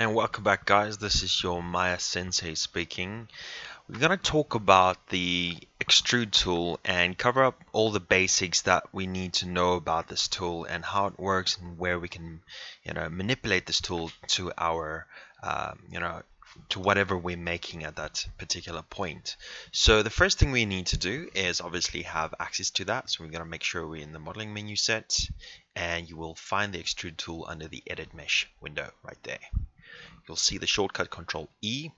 And welcome back guys, this is your Maya Sensei speaking. We're going to talk about the extrude tool and cover up all the basics that we need to know about this tool and how it works and where we can you know manipulate this tool to our um, you know to whatever we're making at that particular point. So the first thing we need to do is obviously have access to that. So we're going to make sure we're in the modeling menu set and you will find the extrude tool under the edit mesh window right there you'll see the shortcut control E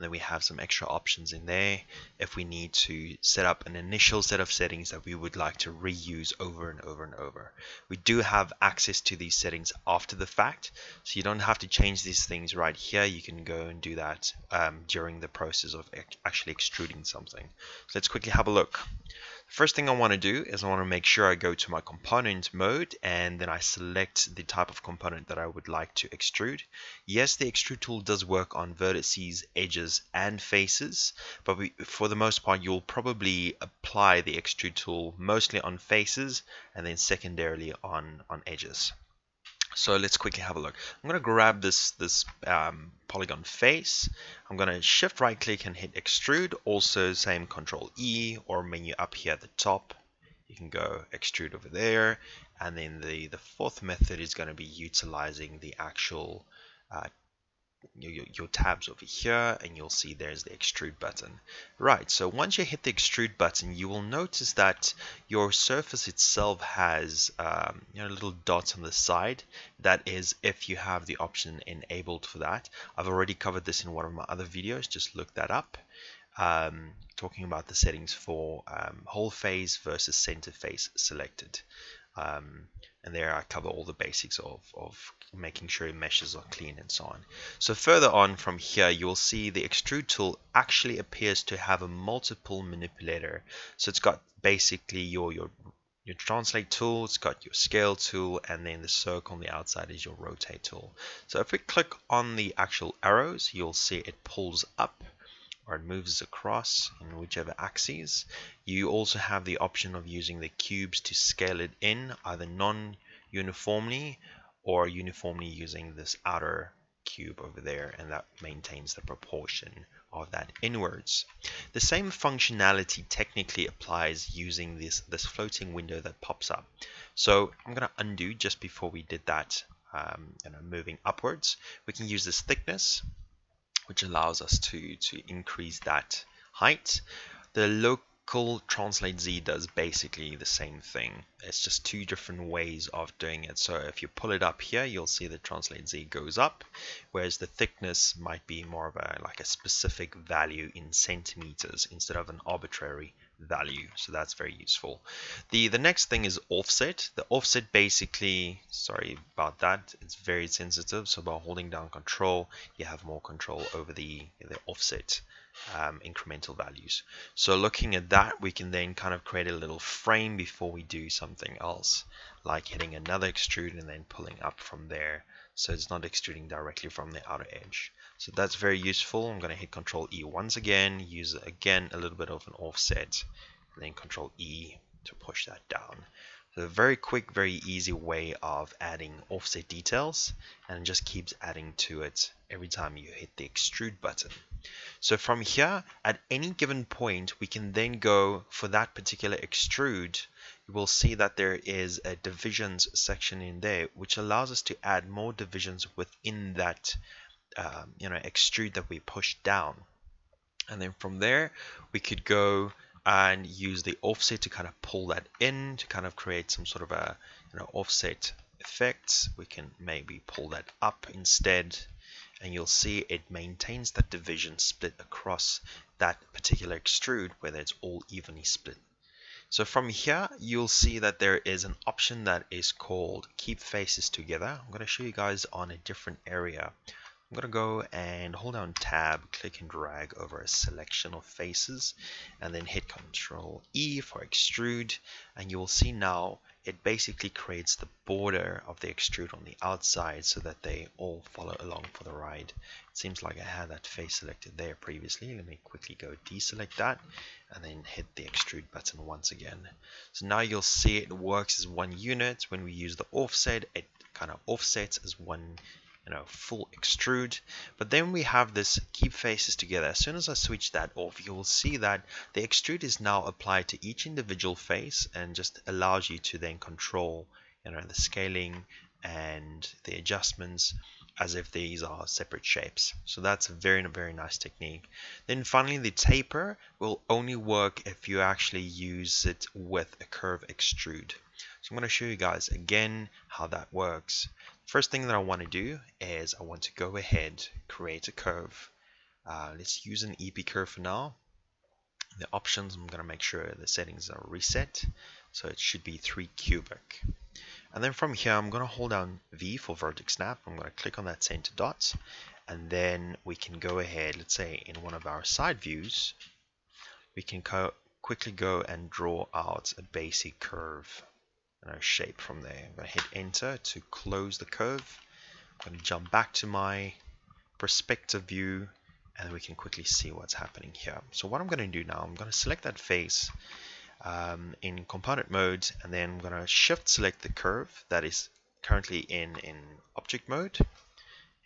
and then we have some extra options in there if we need to set up an initial set of settings that we would like to reuse over and over and over. We do have access to these settings after the fact, so you don't have to change these things right here. You can go and do that um, during the process of actually extruding something. So let's quickly have a look. First thing I want to do is I want to make sure I go to my component mode and then I select the type of component that I would like to extrude. Yes, the extrude tool does work on vertices, edges, and faces, but we, for the most part, you'll probably apply the extrude tool mostly on faces and then secondarily on, on edges. So let's quickly have a look. I'm going to grab this, this um, polygon face. I'm going to shift right click and hit extrude. Also same control E or menu up here at the top. You can go extrude over there. And then the, the fourth method is going to be utilizing the actual uh, your, your tabs over here and you'll see there's the extrude button. Right so once you hit the extrude button you will notice that your surface itself has um, you know little dots on the side. That is if you have the option enabled for that. I've already covered this in one of my other videos. Just look that up. Um, talking about the settings for um, whole face versus center face selected. Um, and there I cover all the basics of, of making sure meshes are clean and so on. So further on from here, you'll see the extrude tool actually appears to have a multiple manipulator. So it's got basically your, your, your translate tool, it's got your scale tool, and then the circle on the outside is your rotate tool. So if we click on the actual arrows, you'll see it pulls up or it moves across in whichever axes. You also have the option of using the cubes to scale it in either non-uniformly or uniformly using this outer cube over there and that maintains the proportion of that inwards. The same functionality technically applies using this, this floating window that pops up. So I'm going to undo just before we did that um, you know, moving upwards. We can use this thickness which allows us to, to increase that height. The local translate Z does basically the same thing. It's just two different ways of doing it. So if you pull it up here, you'll see the translate Z goes up, whereas the thickness might be more of a like a specific value in centimeters instead of an arbitrary value so that's very useful. The the next thing is offset. The offset basically sorry about that it's very sensitive so by holding down control you have more control over the the offset um, incremental values. So looking at that we can then kind of create a little frame before we do something else like hitting another extrude and then pulling up from there. So it's not extruding directly from the outer edge so that's very useful. I'm going to hit Control E once again, use again a little bit of an offset, and then Control E to push that down. So a very quick, very easy way of adding offset details and just keeps adding to it every time you hit the extrude button. So from here, at any given point, we can then go for that particular extrude. You will see that there is a divisions section in there, which allows us to add more divisions within that um, you know extrude that we push down. And then from there we could go and use the offset to kind of pull that in to kind of create some sort of a you know offset effects. We can maybe pull that up instead and you'll see it maintains that division split across that particular extrude whether it's all evenly split. So from here you'll see that there is an option that is called keep faces together. I'm going to show you guys on a different area I'm going to go and hold down tab, click and drag over a selection of faces and then hit Control E for extrude and you will see now it basically creates the border of the extrude on the outside so that they all follow along for the ride. It seems like I had that face selected there previously. Let me quickly go deselect that and then hit the extrude button once again. So now you'll see it works as one unit. When we use the offset, it kind of offsets as one you know full extrude but then we have this keep faces together as soon as I switch that off you will see that the extrude is now applied to each individual face and just allows you to then control you know the scaling and the adjustments as if these are separate shapes. So that's a very, very nice technique. Then finally, the taper will only work if you actually use it with a curve extrude. So I'm going to show you guys again how that works. First thing that I want to do is I want to go ahead, create a curve. Uh, let's use an EP curve for now. The options, I'm going to make sure the settings are reset. So it should be 3 cubic. And then from here, I'm going to hold down V for vertex snap. I'm going to click on that center dot. And then we can go ahead, let's say in one of our side views, we can quickly go and draw out a basic curve you shape from there. I'm going to hit enter to close the curve. I'm going to jump back to my perspective view and we can quickly see what's happening here. So what I'm going to do now, I'm going to select that face um, in component mode and then I'm going to shift select the curve that is currently in in object mode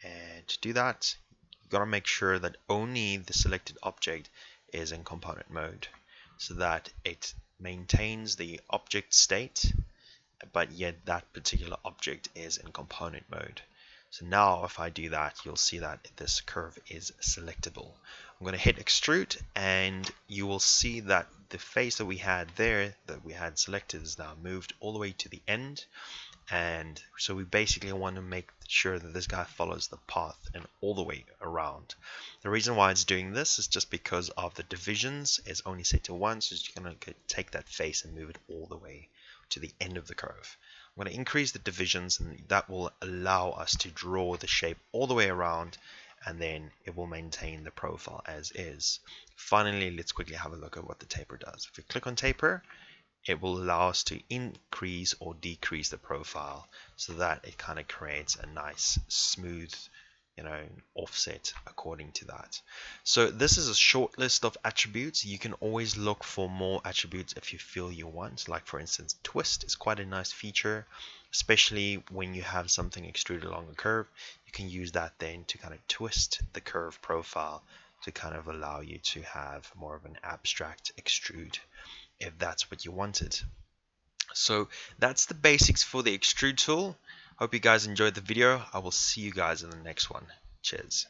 and to do that you've got to make sure that only the selected object is in component mode so that it maintains the object state but yet that particular object is in component mode. So now if I do that you'll see that this curve is selectable. I'm going to hit extrude and you will see that the face that we had there that we had selected is now moved all the way to the end. And so we basically want to make sure that this guy follows the path and all the way around. The reason why it's doing this is just because of the divisions. Is only set to one so it's going to take that face and move it all the way to the end of the curve I'm going to increase the divisions and that will allow us to draw the shape all the way around and then it will maintain the profile as is. Finally, let's quickly have a look at what the taper does. If we click on taper, it will allow us to increase or decrease the profile so that it kind of creates a nice smooth you know offset according to that. So this is a short list of attributes. You can always look for more attributes if you feel you want. Like for instance twist is quite a nice feature especially when you have something extruded along a curve. You can use that then to kind of twist the curve profile to kind of allow you to have more of an abstract extrude if that's what you wanted. So that's the basics for the extrude tool Hope you guys enjoyed the video. I will see you guys in the next one. Cheers.